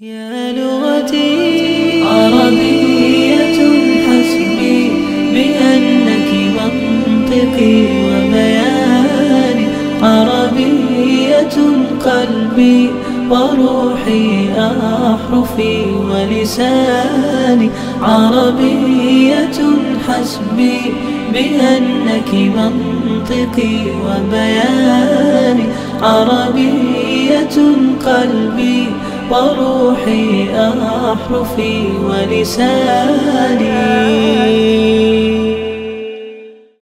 يا لغتي عربية حسبي بأنك منطقي وبياني. عربية قلبي وروحي أحرفي ولساني. عربية حسبي بأنك منطقي وبياني. عربية قلبي وروحي أحرفي ولساني.